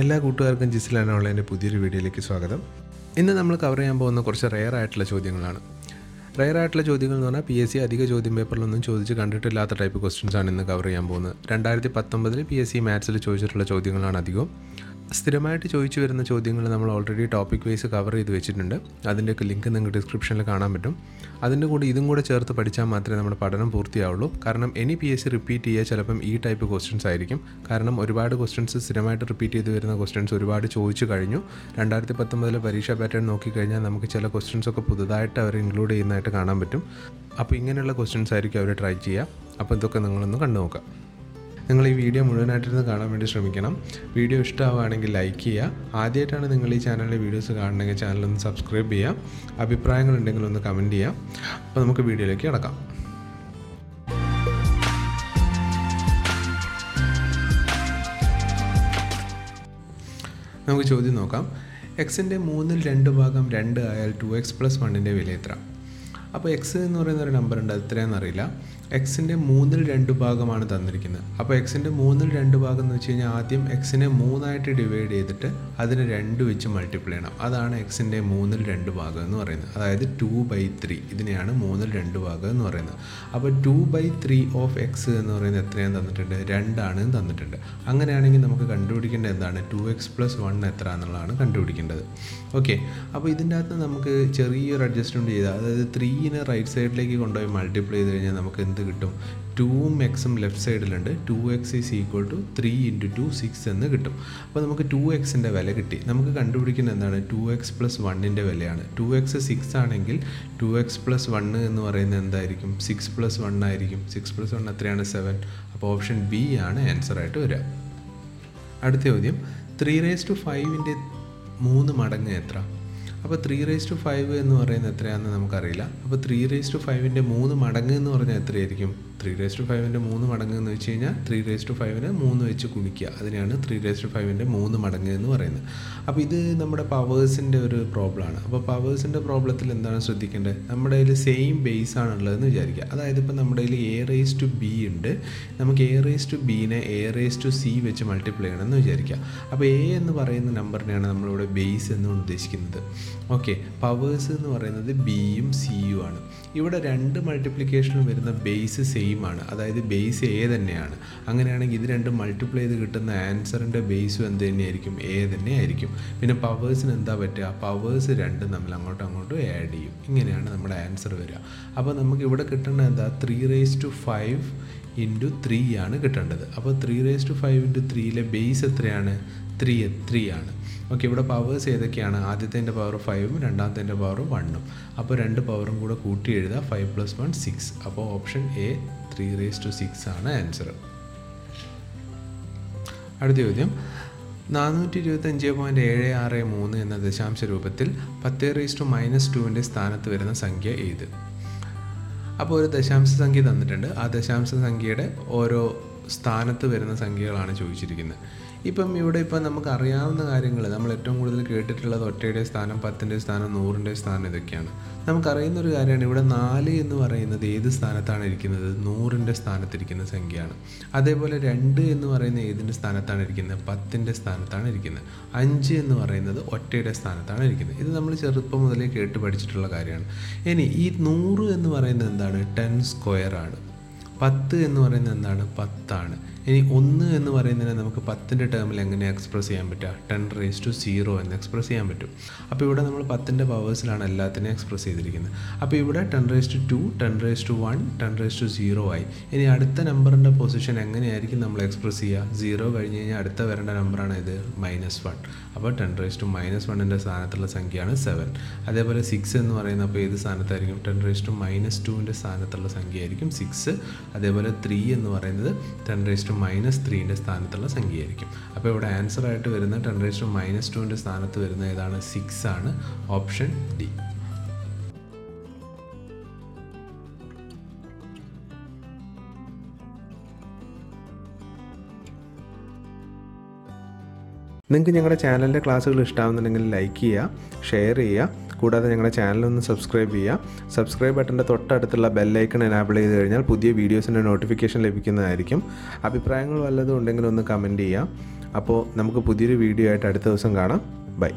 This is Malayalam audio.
എല്ലാ കൂട്ടുകാർക്കും ജിസിലാണ് ഓൺലൈന്റെ പുതിയൊരു വീഡിയോയിലേക്ക് സ്വാഗതം. ഇന്ന് നമ്മൾ കവർ ചെയ്യാൻ പോകുന്ന കുറച്ച് റെയർ ആയിട്ടുള്ള ചോദ്യങ്ങളാണ്. റെയർ ആയിട്ടുള്ള ചോദ്യങ്ങൾ എന്ന് പറഞ്ഞാൽ പി എസ് സി അധിക ചോദ്യം പേപ്പറിലൊന്നും ചോദിച്ച് കണ്ടിട്ടില്ലാത്ത ടൈപ്പ് ക്വസ്റ്റ്യൻസ് ആണ് ഇന്ന് കവർ ചെയ്യാൻ പോകുന്നത്. രണ്ടായിരത്തി പത്തൊമ്പതിൽ പി എസ് സി മാത്സിൽ ചോദിച്ചിട്ടുള്ള ചോദ്യങ്ങളാണ് അധികവും. സ്ഥിരമായിട്ട് ചോദിച്ചു വരുന്ന ചോദ്യങ്ങൾ നമ്മൾ ഓൾറെഡി ടോപ്പിക് വൈസ് കവർ ചെയ്ത് വെച്ചിട്ടുണ്ട്. അതിന്റെയൊക്കെ ലിങ്ക് നിങ്ങൾക്ക് ഡിസ്ക്രിപ്ഷനിൽ കാണാൻ പറ്റും. അതിന്റെ കൂടെ ഇതും കൂടെ ചേർത്ത് പഠിച്ചാൽ മാത്രമേ നമ്മുടെ പഠനം പൂർത്തിയാവുള്ളൂ. കാരണം any P S C repeat ചെയ്യുക ചിലപ്പം ഈ ടൈപ്പ് ക്വസ്റ്റ്യൻസ് ആയിരിക്കും. കാരണം ഒരുപാട് ക്വസ്റ്റ്യൻസ് സ്ഥിരമായിട്ട് റിപ്പീറ്റ് ചെയ്ത് വരുന്ന ക്വസ്റ്റ്യൻസ് ഒരുപാട് ചോദിച്ചു കഴിഞ്ഞു. രണ്ടായിരത്തി പത്തൊമ്പതിലെ പരീക്ഷാ പാറ്റേൺ നോക്കിക്കഴിഞ്ഞാൽ നമുക്ക് ചില ക്വസ്റ്റ്യൻസ് ഒക്കെ പുതുതായിട്ട് അവർ ഇൻക്ലൂഡ് ചെയ്യുന്നതായിട്ട് കാണാൻ പറ്റും. അപ്പോൾ ഇങ്ങനെയുള്ള ക്വസ്റ്റ്യൻസ് ആയിരിക്കും അവർ ട്രൈ ചെയ്യുക. അപ്പോൾ ഇതൊക്കെ നിങ്ങളൊന്ന് കണ്ടു നോക്കാം നിങ്ങൾ ഈ വീഡിയോ മുഴുവനായിട്ടിരുന്ന് കാണാൻ വേണ്ടി ശ്രമിക്കണം. വീഡിയോ ഇഷ്ടമാവുകയാണെങ്കിൽ ലൈക്ക് ചെയ്യുക. ആദ്യമായിട്ടാണ് നിങ്ങൾ ഈ ചാനലിലെ വീഡിയോസ് കാണണമെങ്കിൽ ചാനലൊന്ന് സബ്സ്ക്രൈബ് ചെയ്യുക. അഭിപ്രായങ്ങളുണ്ടെങ്കിൽ ഒന്ന് കമന്റ് ചെയ്യാം അപ്പോൾ നമുക്ക് വീഡിയോയിലേക്ക് കിടക്കാം. നമുക്ക് ചോദ്യം നോക്കാം. എക്സിന്റെ മൂന്നിൽ രണ്ട് ഭാഗം രണ്ട് ആയാൽ ടു എക്സ് പ്ലസ് വണ്ണിന്റെ വില എത്ര അപ്പോൾ എക്സ് എന്ന് പറയുന്ന ഒരു നമ്പർ ഉണ്ട് എത്രയാണെന്ന് അറിയില്ല. എക്സിന്റെ മൂന്നിൽ രണ്ട് ഭാഗമാണ് തന്നിരിക്കുന്നത്. അപ്പോൾ എക്സിന്റെ മൂന്നിൽ രണ്ട് ഭാഗം എന്ന് വെച്ച് കഴിഞ്ഞാൽ ആദ്യം എക്സിനെ മൂന്നായിട്ട് ഡിവൈഡ് ചെയ്തിട്ട് അതിനെ രണ്ട് വെച്ച് മൾട്ടിപ്ലൈ ചെയ്യണം. അതാണ് എക്സിന്റെ മൂന്നിൽ രണ്ട് ഭാഗം എന്ന് പറയുന്നത്. അതായത് ടു ബൈ ത്രീ ഇതിനെയാണ് മൂന്നിൽ രണ്ട് ഭാഗം എന്ന് പറയുന്നത്. അപ്പോൾ two by three of X എന്ന് പറയുന്നത് എത്രയാണ് തന്നിട്ടുണ്ട്? രണ്ടാണ് തന്നിട്ടുണ്ട്. അങ്ങനെയാണെങ്കിൽ നമുക്ക് കണ്ടുപിടിക്കേണ്ടത് എന്താണ്? ടു എക്സ് പ്ലസ് വൺ എത്ര എന്നുള്ളതാണ് കണ്ടുപിടിക്കേണ്ടത്. ഓക്കെ അപ്പോൾ ഇതിന്റെ അകത്ത് നമുക്ക് ചെറിയൊരു അഡ്ജസ്റ്റ്മെന്റ് ചെയ്താൽ അതായത് ത്രീനെ റൈറ്റ് സൈഡിലേക്ക് കൊണ്ടുപോയി മൾട്ടിപ്ലൈ ചെയ്ത് കഴിഞ്ഞാൽ നമുക്ക് എന്ത് കിട്ടും? ടൂവും എക്സും left സൈഡിലുണ്ട് two X is equal to three into two six എന്ന് കിട്ടും. അപ്പോൾ നമുക്ക് ടു എക്സിന്റെ വില കിട്ടി. നമുക്ക് കണ്ടുപിടിക്കുന്ന എന്താണ്? ടു എക്സ് പ്ലസ് വണ്ണിന്റെ വിലയാണ്. ടു എക്സ് സിക്സ് ആണെങ്കിൽ ടു എക്സ് പ്ലസ് വണ്ണ് എന്ന് പറയുന്നത് എന്തായിരിക്കും? സിക്സ് പ്ലസ് വൺ ആയിരിക്കും. സിക്സ് പ്ലസ് വൺ എത്രയാണ്? സെവൻ അപ്പോൾ ഓപ്ഷൻ ബി ആണ് ആൻസർ ആയിട്ട് വരിക. അടുത്ത ചോദ്യം. ത്രീ റേസ് ടു ഫൈവിന്റെ മൂന്ന് മടങ്ങ് എത്ര? അപ്പോൾ ത്രീ റേസ് ടു ഫൈവ് എന്ന് പറയുന്നത് എത്രയാണെന്ന് നമുക്കറിയില്ല. അപ്പോൾ ത്രീ റേസ് ടു ഫൈവിന്റെ മൂന്ന് മടങ്ങ് എന്ന് പറഞ്ഞാൽ എത്രയായിരിക്കും? ത്രീ റേസ് ടു ഫൈവിന്റെ മൂന്ന് മടങ്ങ് എന്ന് വെച്ച് കഴിഞ്ഞാൽ ത്രീ റേസ് ടു ഫൈവിന് മൂന്ന് വെച്ച് ഗുണിക്കുക. അതിനെയാണ് ത്രീ റേസ് ടു ഫൈവിന്റെ മൂന്ന് മടങ്ങ് എന്ന് പറയുന്നത്. അപ്പോൾ ഇത് നമ്മുടെ പവേഴ്സിന്റെ ഒരു പ്രോബ്ലമാണ് അപ്പോൾ പവേഴ്സിന്റെ പ്രോബ്ലത്തിൽ എന്താണ് ശ്രദ്ധിക്കേണ്ടത്? നമ്മുടെ കയ്യിൽ സെയിം ബേസ് ആണുള്ളതെന്ന് വിചാരിക്കുക. അതായത് ഇപ്പോൾ നമ്മുടെ കയ്യിൽ എ റേസ് ടു ബി ഉണ്ട്. നമുക്ക് എ റേസ് ടു ബീനെ എ റേസ് ടു സി വെച്ച് മൾട്ടിപ്ലൈ ചെയ്യണമെന്ന് വിചാരിക്കുക. അപ്പോൾ എ എന്ന് പറയുന്ന നമ്പറിനെയാണ് നമ്മളിവിടെ ബേസ് എന്ന് ഉദ്ദേശിക്കുന്നത്. ഓക്കെ പവേഴ്സ് എന്ന് പറയുന്നത് ബിയും സിയും ആണ്. ഇവിടെ രണ്ട് മൾട്ടിപ്ലിക്കേഷനും വരുന്ന ബേസ് സെയിം ആണ്. അതായത് ബേസ് എ തന്നെയാണ്. അങ്ങനെയാണെങ്കിൽ ഇത് രണ്ടും മൾട്ടിപ്ലൈ ചെയ്ത് കിട്ടുന്ന ആൻസറിന്റെ ബേസും എന്ത് തന്നെയായിരിക്കും? എ തന്നെ ആയിരിക്കും പിന്നെ പവേഴ്സിന് എന്താ പറ്റുക? പവേഴ്സ് രണ്ടും നമ്മൾ അങ്ങോട്ടും അങ്ങോട്ടും ആഡ് ചെയ്യും. ഇങ്ങനെയാണ് നമ്മുടെ ആൻസർ വരിക. അപ്പോൾ നമുക്ക് ഇവിടെ കിട്ടേണ്ടത് എന്താ? Three raise to five into three ആണ് കിട്ടേണ്ടത്. അപ്പോൾ three raise to five into ത്രീയിലെ base എത്രയാണ്? ത്രീ ത്രീ ആണ്. ഓക്കെ ഇവിടെ പവേഴ്സ് ഏതൊക്കെയാണ്? ആദ്യത്തെ പവർ ഫൈവും രണ്ടാമത്തെ പവർ വണ്ണും അപ്പോൾ രണ്ട് പവറും കൂടെ കൂട്ടി എഴുതുക ഫൈവ് പ്ലസ് വൺ സിക്സ് അപ്പോൾ option A three raise to six ആണ് ആൻസർ അടുത്ത ചോദ്യം. നാനൂറ്റി ഇരുപത്തഞ്ച് പോയിന്റ് ഏഴ് ആറ് മൂന്ന് എന്ന ദശാംശ രൂപത്തിൽ പത്ത് റേസ് ടു മൈനസ് ടുവിന്റെ സ്ഥാനത്ത് വരുന്ന സംഖ്യ ഏത്? അപ്പോൾ ഒരു ദശാംശ സംഖ്യ തന്നിട്ടുണ്ട്. ആ ദശാംശ സംഖ്യയുടെ ഓരോ സ്ഥാനത്ത് വരുന്ന സംഖ്യകളാണ് ചോദിച്ചിരിക്കുന്നത്. ഇപ്പം ഇവിടെ ഇപ്പം നമുക്ക് അറിയാവുന്ന കാര്യങ്ങൾ നമ്മൾ ഏറ്റവും കൂടുതൽ കേട്ടിട്ടുള്ളത് ഒറ്റയുടെ സ്ഥാനം പത്തിന്റെ സ്ഥാനം നൂറിന്റെ സ്ഥാനം ഇതൊക്കെയാണ്. നമുക്കറിയുന്ന ഒരു കാര്യമാണ് ഇവിടെ നാല് എന്ന് പറയുന്നത് ഏത് സ്ഥാനത്താണ് ഇരിക്കുന്നത്? നൂറിന്റെ സ്ഥാനത്തിരിക്കുന്ന സംഖ്യയാണ്. അതേപോലെ രണ്ട് എന്ന് പറയുന്നത് ഏതിന്റെ സ്ഥാനത്താണ് ഇരിക്കുന്നത്? പത്തിന്റെ സ്ഥാനത്താണ് ഇരിക്കുന്നത്. അഞ്ച് എന്ന് പറയുന്നത് ഒറ്റയുടെ സ്ഥാനത്താണ് ഇരിക്കുന്നത്. ഇത് നമ്മൾ ചെറുപ്പം മുതലേ കേട്ട് പഠിച്ചിട്ടുള്ള കാര്യമാണ്. ഇനി ഈ നൂറ് എന്ന് പറയുന്നത് എന്താണ്? ടെൻ സ്ക്വയർ ആണ്. പത്ത് എന്ന് പറയുന്നത് എന്താണ്? പത്താണ്. ഇനി ഒന്ന് എന്ന് പറയുന്നതിനെ നമുക്ക് പത്തിന്റെ ടേമിൽ എങ്ങനെ എക്സ്പ്രസ് ചെയ്യാൻ പറ്റുക? ടെൻ റേസ് ടു സീറോ എന്ന് എക്സ്പ്രസ് ചെയ്യാൻ പറ്റും. അപ്പോൾ ഇവിടെ നമ്മൾ പത്തിന്റെ പവേഴ്സിലാണ് എല്ലാത്തിനെയും എക്സ്പ്രസ് ചെയ്തിരിക്കുന്നത്. അപ്പോൾ ഇവിടെ ten raise to two ten raise to one ten raise to zero ആയി. ഇനി അടുത്ത നമ്പറിന്റെ പൊസിഷൻ എങ്ങനെയായിരിക്കും നമ്മൾ എക്സ്പ്രസ് ചെയ്യുക? സീറോ കഴിഞ്ഞ് കഴിഞ്ഞാൽ അടുത്ത വരേണ്ട നമ്പറാണ് ഇത് മൈനസ് വൺ അപ്പോൾ ടെൻ റേസ് ടു മൈനസ് വണ്ണിന്റെ സ്ഥാനത്തുള്ള സംഖ്യയാണ് സെവൻ അതേപോലെ സിക്സ് എന്ന് പറയുന്നത് അപ്പോൾ ഏത് സ്ഥാനത്തായിരിക്കും? ടെൻ റേസ് ടു മൈനസ് ടുവിന്റെ സ്ഥാനത്തുള്ള സംഖ്യയായിരിക്കും സിക്സ് അതേപോലെ ത്രീ എന്ന് പറയുന്നത് ടെൻ റേസ് ടു മൈനസ് ത്രീന്റെ സ്ഥാനത്തുള്ള സംഖ്യയായിരിക്കും. അപ്പോൾ ഇവിടെ ആൻസർ ആയിട്ട് വരുന്ന ടെൻ റേസ് ടു മൈനസ് ടുവിന്റെ സ്ഥാനത്ത് വരുന്ന ഏതാണ്? സിക്സ് ആണ്. ഓപ്ഷൻ ഡി നിങ്ങൾക്ക് ഞങ്ങളുടെ ചാനലിന്റെ ക്ലാസ്സുകൾ ഇഷ്ടമാകുന്നുണ്ടെങ്കിൽ ലൈക്ക് ചെയ്യുക ഷെയർ ചെയ്യുക. കൂടാതെ ഞങ്ങളുടെ ചാനലൊന്ന് സബ്സ്ക്രൈബ് ചെയ്യുക. സബ്സ്ക്രൈബ് ബട്ടന്റെ തൊട്ടടുത്തുള്ള ബെല്ലൈക്കൺ എനാബിൾ ചെയ്ത് കഴിഞ്ഞാൽ പുതിയ വീഡിയോസിന്റെ നോട്ടിഫിക്കേഷൻ ലഭിക്കുന്നതായിരിക്കും. അഭിപ്രായങ്ങൾ വല്ലതും ഉണ്ടെങ്കിൽ ഒന്ന് കമന്റ് ചെയ്യുക. അപ്പോൾ നമുക്ക് പുതിയൊരു വീഡിയോ ആയിട്ട് അടുത്ത ദിവസം കാണാം. ബൈ